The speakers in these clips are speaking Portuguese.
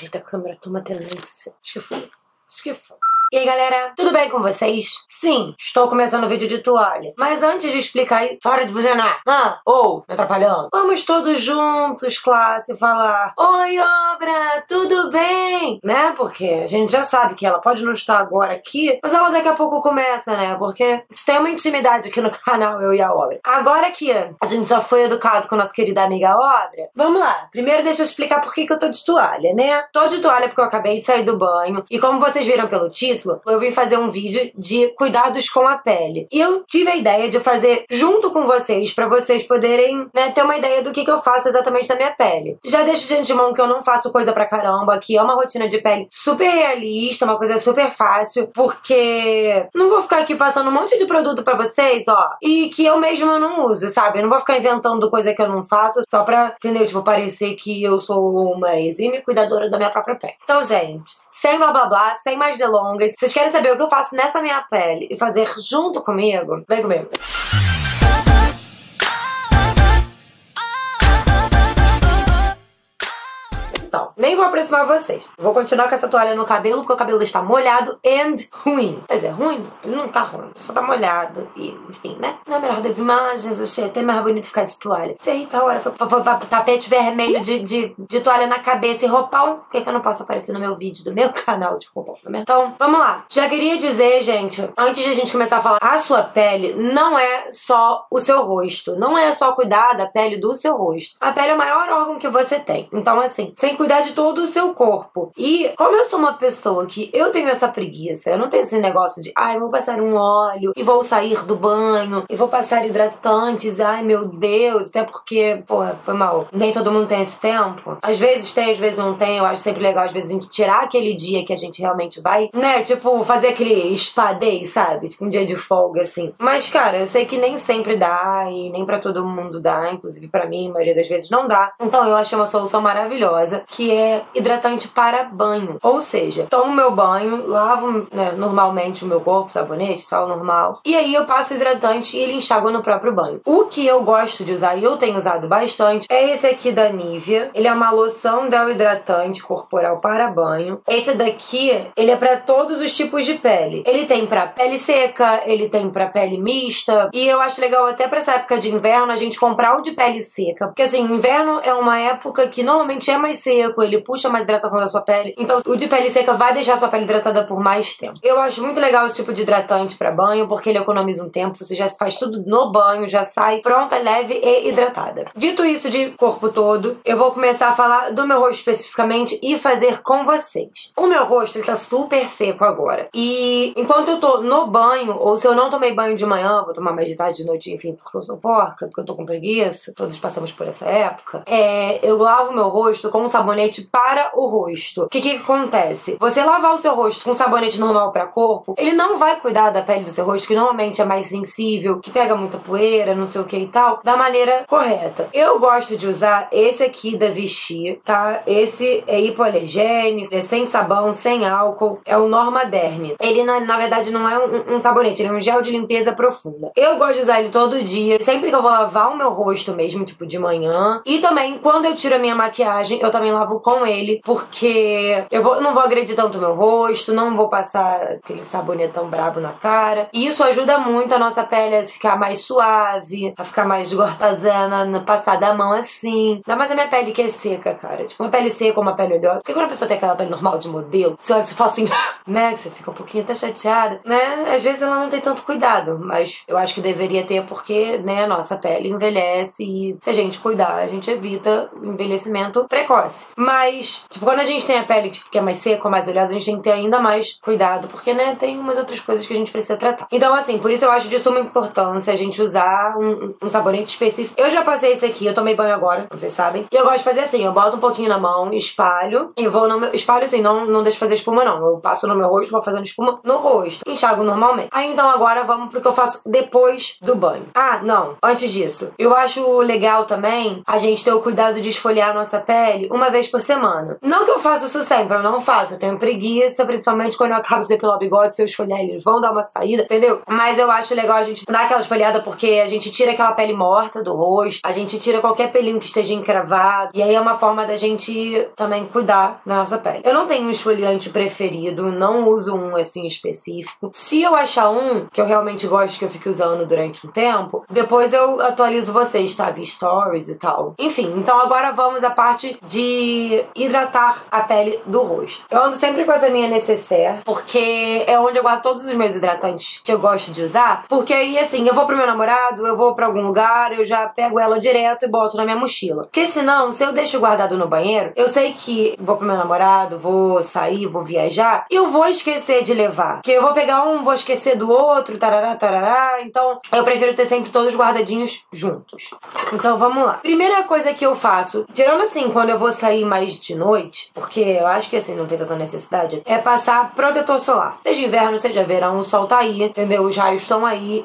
Gente, a câmera toma tenência. Acho que foi. Acho que foi. E aí, galera, tudo bem com vocês? Sim, estou começando o vídeo de toalha. Mas antes de explicar, fora de buzinar, ah, ou me atrapalhando, vamos todos juntos, classe, falar: Oi, obra, tudo bem? Né? Porque a gente já sabe que ela pode não estar agora aqui, mas ela daqui a pouco começa, né? Porque tem uma intimidade aqui no canal, eu e a obra. Agora que a gente já foi educado com a nossa querida amiga obra, vamos lá. Primeiro, deixa eu explicar por que, que eu tô de toalha, né? Tô de toalha porque eu acabei de sair do banho. E como vocês viram pelo título, eu vim fazer um vídeo de cuidados com a pele. E eu tive a ideia de fazer junto com vocês, para vocês poderem né, ter uma ideia do que, que eu faço exatamente na minha pele. Já deixo de antemão que eu não faço coisa pra caramba, que é uma rotina de pele super realista, uma coisa super fácil, porque não vou ficar aqui passando um monte de produto para vocês, ó, e que eu mesma não uso, sabe? Não vou ficar inventando coisa que eu não faço só pra, entendeu? Tipo, parecer que eu sou uma exime cuidadora da minha própria pele. Então, gente, sem blá blá blá, sem mais delongas. Vocês querem saber o que eu faço nessa minha pele e fazer junto comigo? Vem comigo. Então, nem vou aproximar vocês. Vou continuar com essa toalha no cabelo, porque o cabelo está molhado and ruim. Quer dizer, ruim? Ele não tá ruim, só tá molhado. E, enfim, né? Não é melhor das imagens, achei até mais bonito ficar de toalha. Se a Rita Ora foi, foi tapete vermelho de, de, de toalha na cabeça e roupão, por que, que eu não posso aparecer no meu vídeo do meu canal de roupão também? Então, vamos lá. Já queria dizer, gente, antes de a gente começar a falar, a sua pele não é só o seu rosto. Não é só cuidar da pele do seu rosto. A pele é o maior órgão que você tem. Então, assim, sem cuidar de todo o seu corpo. E como eu sou uma pessoa que eu tenho essa preguiça, eu não tenho esse negócio de, ai, vou passar um óleo e vou sair do banho e vou passar hidratantes, ai meu Deus, até porque, porra, foi mal. Nem todo mundo tem esse tempo. Às vezes tem, às vezes não tem. Eu acho sempre legal, às vezes, a gente tirar aquele dia que a gente realmente vai, né? Tipo, fazer aquele espadei, sabe? Tipo, um dia de folga, assim. Mas, cara, eu sei que nem sempre dá e nem para todo mundo dá, inclusive para mim, a maioria das vezes não dá. Então eu achei uma solução maravilhosa que é hidratante para banho. Ou seja, tomo meu banho, lavo né, normalmente o meu corpo, sabonete tal, normal. E aí eu passo o hidratante e ele enxágua no próprio banho. O que eu gosto de usar e eu tenho usado bastante é esse aqui da Nivea. Ele é uma loção del hidratante corporal para banho. Esse daqui, ele é para todos os tipos de pele. Ele tem para pele seca, ele tem para pele mista. E eu acho legal até para essa época de inverno a gente comprar o de pele seca, porque assim, inverno é uma época que normalmente é mais seco, ele puxa mais hidratação da sua pele. Então, o de pele seca vai deixar sua pele hidratada por mais tempo. Eu acho muito legal esse tipo de hidratante para banho, porque ele economiza um tempo, você já faz tudo no banho, já sai pronta, leve e hidratada. Dito isso de corpo todo, eu vou começar a falar do meu rosto especificamente e fazer com vocês. O meu rosto ele tá super seco agora. E enquanto eu tô no banho, ou se eu não tomei banho de manhã, vou tomar mais de tarde, de noite, enfim, porque eu sou porca, porque eu tô com preguiça, todos passamos por essa época, é, eu lavo meu rosto com um sabonete sabonete para o rosto. O que, que acontece? Você lavar o seu rosto com sabonete normal para corpo, ele não vai cuidar da pele do seu rosto, que normalmente é mais sensível, que pega muita poeira, não sei o que e tal, da maneira correta. Eu gosto de usar esse aqui da Vichy, tá? Esse é hipoalergênico, é sem sabão, sem álcool, é o Norma Derme. Ele, na, na verdade, não é um, um sabonete, ele é um gel de limpeza profunda. Eu gosto de usar ele todo dia, sempre que eu vou lavar o meu rosto mesmo, tipo de manhã. E também, quando eu tiro a minha maquiagem, eu também lavo com ele, porque eu vou, não vou agredir tanto meu rosto, não vou passar aquele sabonetão brabo na cara. E isso ajuda muito a nossa pele a ficar mais suave, a ficar mais gortazana, no passar da mão assim. Ainda mais a minha pele que é seca, cara. Tipo, uma pele seca uma pele oleosa. Porque quando a pessoa tem aquela pele normal de modelo, você olha e fala assim, né? Você fica um pouquinho até chateada, né? Às vezes ela não tem tanto cuidado, mas eu acho que deveria ter porque, né, a nossa pele envelhece e se a gente cuidar, a gente evita o envelhecimento precoce. Mas, tipo, quando a gente tem a pele tipo, que é mais seca mais oleosa, a gente tem que ter ainda mais cuidado, porque, né, tem umas outras coisas que a gente precisa tratar. Então, assim, por isso eu acho de suma importância a gente usar um, um sabonete específico. Eu já passei esse aqui, eu tomei banho agora, vocês sabem. E eu gosto de fazer assim, eu boto um pouquinho na mão, espalho, e vou no meu... Espalho assim, não, não deixo fazer espuma não. Eu passo no meu rosto, vou fazendo espuma no rosto. Enxago normalmente. Aí, então, agora vamos pro que eu faço depois do banho. Ah, não. Antes disso. Eu acho legal também a gente ter o cuidado de esfoliar a nossa pele uma vez vez por semana. Não que eu faça isso sempre, eu não faço. Eu tenho preguiça, principalmente quando eu acabo de depilar o bigode, se eu esfolhar, eles vão dar uma saída, entendeu? Mas eu acho legal a gente dar aquela esfoliada porque a gente tira aquela pele morta do rosto, a gente tira qualquer pelinho que esteja encravado. E aí é uma forma da gente também cuidar da nossa pele. Eu não tenho um esfoliante preferido, não uso um assim específico. Se eu achar um que eu realmente gosto, que eu fique usando durante um tempo, depois eu atualizo vocês, tá? Vi stories e tal. Enfim, então agora vamos à parte de hidratar a pele do rosto. Eu ando sempre com essa minha necessaire, porque é onde eu guardo todos os meus hidratantes que eu gosto de usar. Porque aí, assim, eu vou pro meu namorado, eu vou pra algum lugar, eu já pego ela direto e boto na minha mochila. Porque senão, se eu deixo guardado no banheiro, eu sei que vou pro meu namorado, vou sair, vou viajar, eu vou esquecer de levar. Que eu vou pegar um, vou esquecer do outro, tarará, tarará. Então, eu prefiro ter sempre todos guardadinhos juntos. Então, vamos lá. Primeira coisa que eu faço, tirando assim, quando eu vou sair mais de noite, porque eu acho que assim, não tem tanta necessidade, é passar protetor solar. Seja inverno, seja verão, o sol tá aí, entendeu? Os raios estão aí,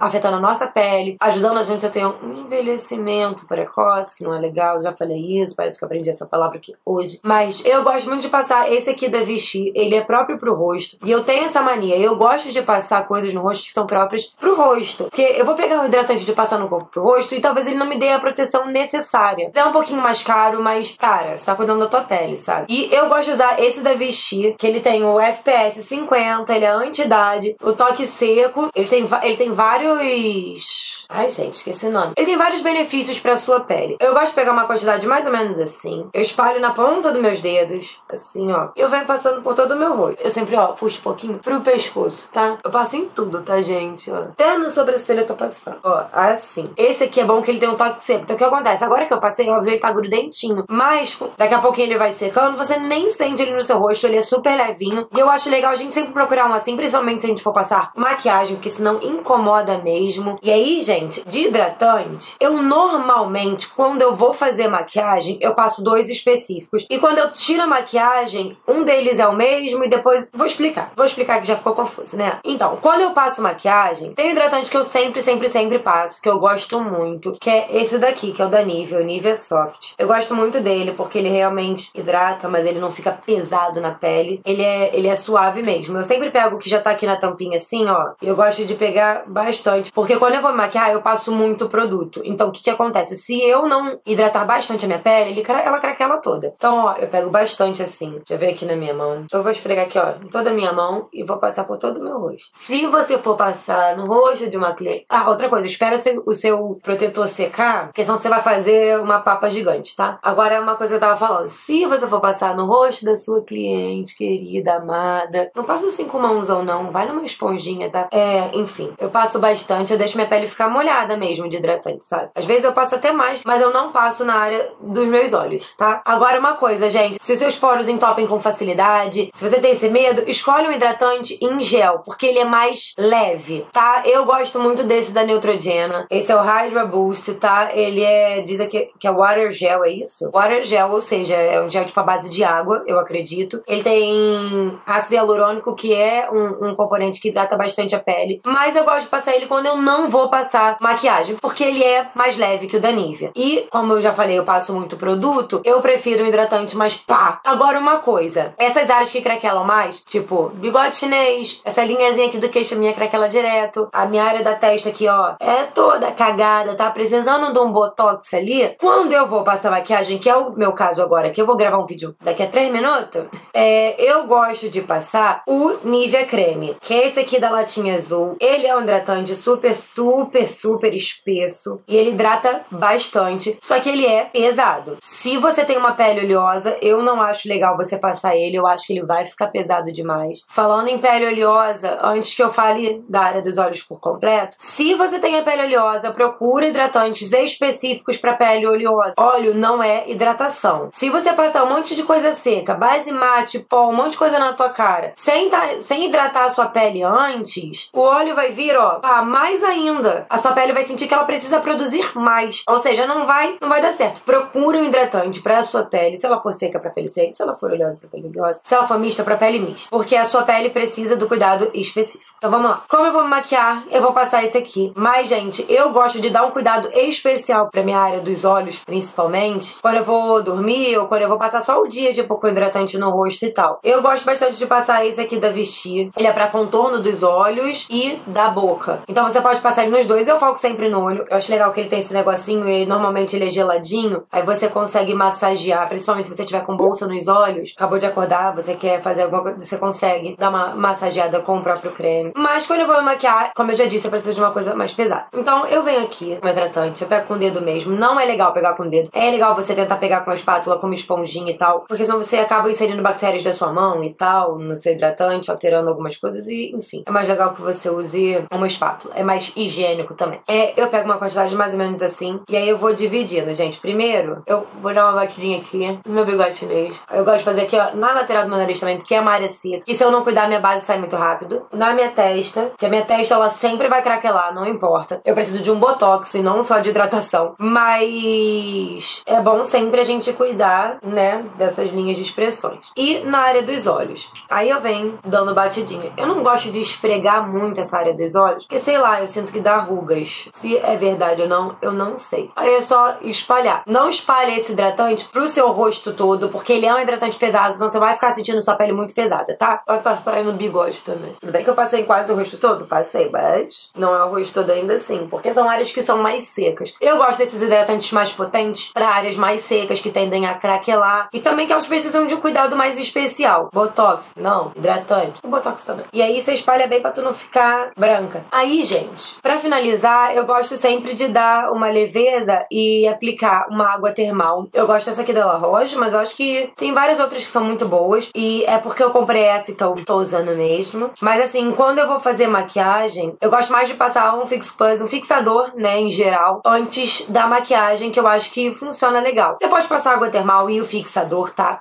afetando a nossa pele, ajudando a gente a ter um envelhecimento precoce, que não é legal, já falei isso, parece que eu aprendi essa palavra aqui hoje. Mas eu gosto muito de passar esse aqui da Vichy, ele é próprio pro rosto. E eu tenho essa mania, eu gosto de passar coisas no rosto que são próprias pro rosto. Porque eu vou pegar um hidratante de passar no corpo pro rosto e talvez ele não me dê a proteção necessária. É um pouquinho mais caro, mas, cara, você tá cuidando da tua pele, sabe? E eu gosto de usar esse da Vichy, que ele tem o FPS 50, ele é anti-idade, o toque seco, ele tem, ele tem vários. Ai, gente, esqueci o nome. Ele tem vários benefícios pra sua pele. Eu gosto de pegar uma quantidade mais ou menos assim. Eu espalho na ponta dos meus dedos, assim, ó. E eu venho passando por todo o meu rosto. Eu sempre, ó, puxo um pouquinho pro pescoço, tá? Eu passo em tudo, tá, gente? Ó. Até no sobrancelha eu tô passando. Ó, assim. Esse aqui é bom que ele tem um toque seco. Então o que acontece? Agora que eu passei, óbvio, ele tá grudentinho. Mas daqui a pouquinho ele vai secando, você nem sente ele no seu rosto, ele é super levinho. E eu acho legal a gente sempre procurar um assim, principalmente se a gente for passar maquiagem, porque senão incomoda mesmo. E aí, gente, de hidratante, eu normalmente, quando eu vou fazer maquiagem, eu passo dois específicos. E quando eu tiro a maquiagem, um deles é o mesmo e depois. Vou explicar. Vou explicar que já ficou confuso, né? Então, quando eu passo maquiagem, tem hidratante que eu sempre, sempre, sempre passo, que eu gosto muito, que é esse daqui, que é o da Nivea, o Nivea Soft. Eu gosto muito dele porque ele realmente hidrata, mas ele não fica pesado na pele. Ele é, ele é suave mesmo. Eu sempre pego o que já tá aqui na tampinha assim, ó. Eu gosto de pegar bastante, porque quando eu vou me maquiar, eu passo muito produto. Então, o que que acontece? Se eu não hidratar bastante a minha pele, ele, ela craquela toda. Então, ó, eu pego bastante assim. Já veio aqui na minha mão. Eu vou esfregar aqui, ó, em toda a minha mão e vou passar por todo o meu rosto. Se você for passar no rosto de uma cliente. Ah, outra coisa, espera o seu, o seu protetor secar, porque senão você vai fazer uma papa gigante, tá? Agora, uma coisa que eu tava falando. Se você for passar no rosto da sua cliente, querida, amada, não passa assim com mãozão, não. Vai numa esponjinha, tá? É, enfim, eu passo bastante, eu deixo minha pele ficar molhada mesmo de hidratante, sabe? Às vezes eu passo até mais, mas eu não passo na área dos meus olhos, tá? Agora, uma coisa, gente. Se seus poros entopem com facilidade, se você tem esse medo, escolhe um hidratante em gel, porque ele é mais leve, tá? Eu gosto muito desse da Neutrogena. Esse é o Hydra Boost, tá? Ele é, diz aqui que é water gel, é isso? Water gel, ou seja, é um gel tipo a base de água, eu acredito. Ele tem ácido hialurônico, que é um, um componente que hidrata bastante a pele. Mas eu gosto de passar ele quando eu não vou passar maquiagem, porque ele é mais leve que o da Nivea. E, como eu já falei, eu passo muito produto, eu prefiro um hidratante mais pá. Agora, uma coisa. Essas áreas que craquelam mais, tipo, bigode chinês, essa linhazinha aqui do queixo minha craquela direto, a minha área da testa aqui, ó, é toda cagada, tá precisando de um botox ali. Quando eu vou passar maquiagem, que é o meu caso agora, que eu vou gravar um vídeo daqui a 3 minutos, é, eu gosto de passar o Nivea Creme, que é esse aqui da latinha azul. Ele é um hidratante super, super, super espesso e ele hidrata bastante, só que ele é pesado. Se você tem uma pele oleosa, eu não acho legal você passar ele, eu acho que ele vai ficar pesado demais. Falando em pele oleosa, antes que eu fale da área dos olhos por completo, se você tem a pele oleosa, procura hidratantes específicos para pele oleosa. Óleo não é hidratação. Se você passar um monte de coisa seca, base mate, pó, um monte de coisa na tua cara, sem, tá, sem hidratar a sua pele antes, o óleo vai vir, ó, pá, mais ainda. A sua pele vai sentir que ela precisa produzir mais. Ou seja, não vai, não vai dar certo. Procura um hidratante para sua pele, se ela for seca para pele seca, se ela for oleosa para pele oleosa, se ela for mista para pele mista, porque a sua pele precisa do cuidado específico. Então vamos lá. Como eu vou me maquiar, eu vou passar esse aqui. Mas gente, eu gosto de dar um cuidado especial para minha área dos olhos, principalmente, quando eu vou vou dormir ou quando eu vou passar só o dia, tipo, com hidratante no rosto e tal. Eu gosto bastante de passar esse aqui da Vestir. Ele é pra contorno dos olhos e da boca. Então você pode passar ele nos dois. Eu foco sempre no olho. Eu acho legal que ele tem esse negocinho e normalmente ele é geladinho. Aí você consegue massagear, principalmente se você tiver com bolsa nos olhos. Acabou de acordar, você quer fazer alguma coisa, você consegue dar uma massageada com o próprio creme. Mas quando eu vou me maquiar, como eu já disse, eu preciso de uma coisa mais pesada. Então eu venho aqui, meu hidratante, eu pego com o dedo mesmo. Não é legal pegar com o dedo. É legal você tentar pegar com a espátula, com uma esponjinha e tal. Porque senão você acaba inserindo bactérias da sua mão e tal, no seu hidratante, alterando algumas coisas e, enfim. É mais legal que você use uma espátula. É mais higiênico também. É, eu pego uma quantidade mais ou menos assim. E aí eu vou dividindo, gente. Primeiro, eu vou dar uma batidinha aqui no meu bigode chinês. Eu gosto de fazer aqui, ó, na lateral do meu nariz também, porque é uma área seca. E se eu não cuidar, minha base sai muito rápido. Na minha testa, que a minha testa, ela sempre vai craquelar, não importa. Eu preciso de um botox e não só de hidratação. Mas é bom sempre a gente cuidar, né, dessas linhas de expressões. E na área dos olhos. Aí eu venho dando batidinha. Eu não gosto de esfregar muito essa área dos olhos, porque sei lá, eu sinto que dá rugas. Se é verdade ou não, eu não sei. Aí é só espalhar. Não espalhe esse hidratante pro seu rosto todo, porque ele é um hidratante pesado, senão você vai ficar sentindo sua pele muito pesada, tá? Vai passar no bigode também. Tudo bem que eu passei quase o rosto todo? Passei, mas não é o rosto todo ainda assim, porque são áreas que são mais secas. Eu gosto desses hidratantes mais potentes para áreas mais secas que tendem a craquelar e também que elas precisam de um cuidado mais especial. Botox, não, hidratante. O botox também. E aí você espalha bem para tu não ficar branca. Aí, gente, para finalizar, eu gosto sempre de dar uma leveza e aplicar uma água termal. Eu gosto dessa aqui da La Roche, mas eu acho que tem várias outras que são muito boas e é porque eu comprei essa então tô usando mesmo. Mas assim, quando eu vou fazer maquiagem, eu gosto mais de passar um Fix Plus, um fixador, né, em geral, antes da maquiagem, que eu acho que funciona legal. Você pode passar água termal e o fixador, tá?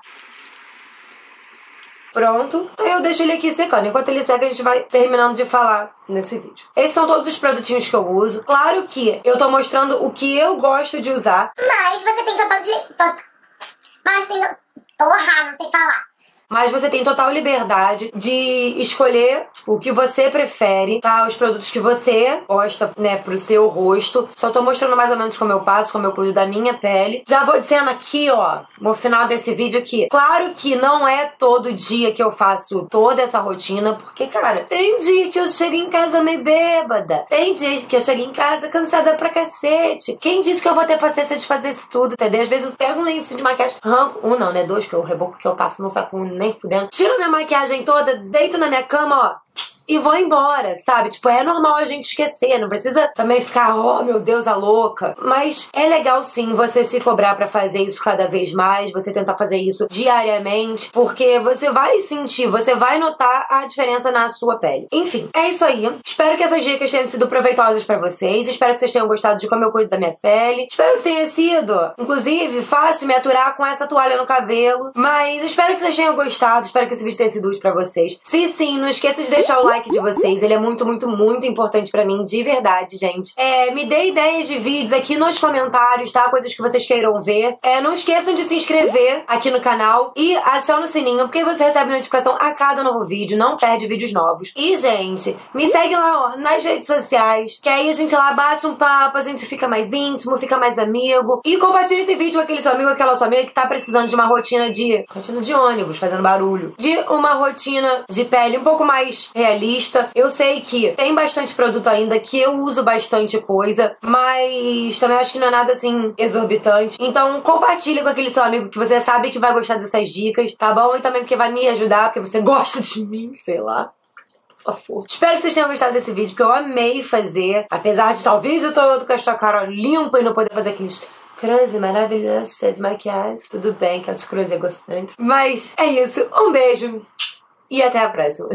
Pronto. Eu deixo ele aqui secando. Enquanto ele seca, a gente vai terminando de falar nesse vídeo. Esses são todos os produtinhos que eu uso. Claro que eu tô mostrando o que eu gosto de usar. Mas você tem total de... Mas assim, porra, não sei falar mas você tem total liberdade de escolher o que você prefere, tá? Os produtos que você gosta, né, pro seu rosto. Só tô mostrando mais ou menos como eu passo, como eu cuido da minha pele. Já vou dizendo aqui, ó, no final desse vídeo aqui. Claro que não é todo dia que eu faço toda essa rotina, porque, cara, tem dia que eu chego em casa meio bêbada. Tem dia que eu chego em casa cansada pra cacete. Quem disse que eu vou ter paciência de fazer isso tudo, entendeu? Às vezes eu pego um lenço de maquiagem, arranco. Um não, né? Dois, que o reboco que eu passo no saco nem fudendo. Tiro minha maquiagem toda, deito na minha cama, ó e vão embora, sabe? Tipo, é normal a gente esquecer, não precisa também ficar, oh meu Deus, a louca. Mas é legal sim você se cobrar para fazer isso cada vez mais, você tentar fazer isso diariamente, porque você vai sentir, você vai notar a diferença na sua pele. Enfim, é isso aí. Espero que essas dicas tenham sido proveitosas para vocês. Espero que vocês tenham gostado de como eu cuido da minha pele. Espero que tenha sido, inclusive, fácil me aturar com essa toalha no cabelo. Mas espero que vocês tenham gostado. Espero que esse vídeo tenha sido útil pra vocês. Se sim, não esqueça de deixar o like de vocês. Ele é muito, muito, muito importante para mim, de verdade, gente. É, me dê ideias de vídeos aqui nos comentários, tá? Coisas que vocês queiram ver. É, não esqueçam de se inscrever aqui no canal e aciona o sininho, porque você recebe notificação a cada novo vídeo, não perde vídeos novos. E, gente, me segue lá, ó, nas redes sociais, que aí a gente lá bate um papo, a gente fica mais íntimo, fica mais amigo. E compartilha esse vídeo com aquele seu amigo, aquela sua amiga que tá precisando de uma rotina de... rotina de ônibus, fazendo barulho. De uma rotina de pele um pouco mais realista eu sei que tem bastante produto ainda, que eu uso bastante coisa, mas também acho que não é nada assim exorbitante. Então compartilhe com aquele seu amigo que você sabe que vai gostar dessas dicas, tá bom? E também porque vai me ajudar, porque você gosta de mim, sei lá por favor. Espero que vocês tenham gostado desse vídeo, porque eu amei fazer. Apesar de talvez eu todo com esta cara limpa e não poder fazer aqueles cruz maravilhosos, cheios de maquiagem. Tudo bem, que as cruzes é gostante. Mas é isso. Um beijo e até a próxima.